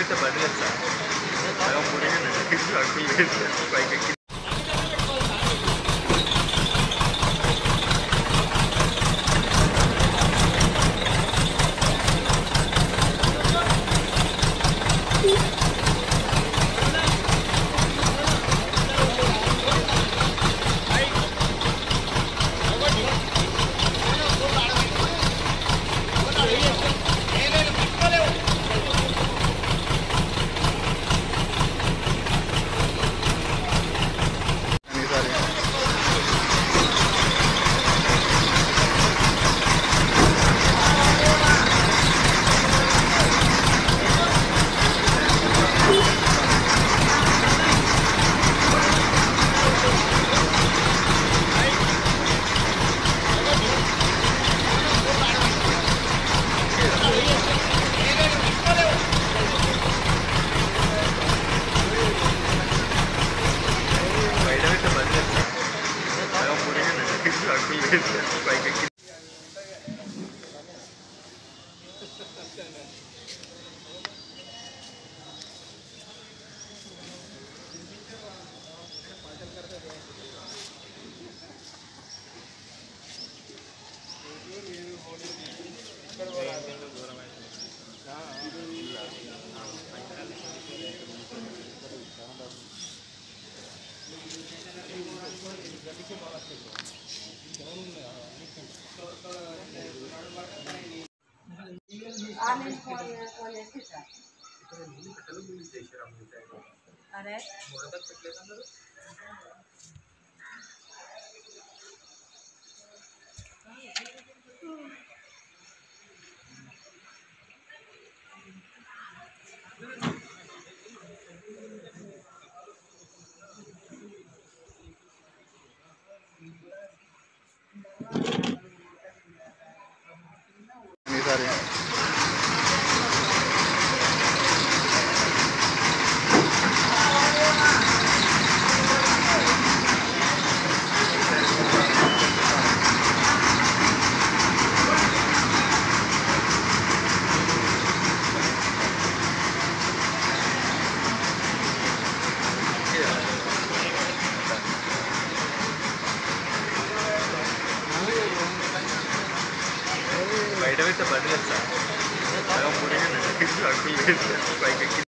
ಬೆಳಿಗ್ಗೆ ಬರ್ಲಿಲ್ಲ ಸರ್ ನಾವು ಮುಡಿಗೆ ಬೆಳಿಗ್ಗೆ Just like a अरे? से बढ़ने लगता है।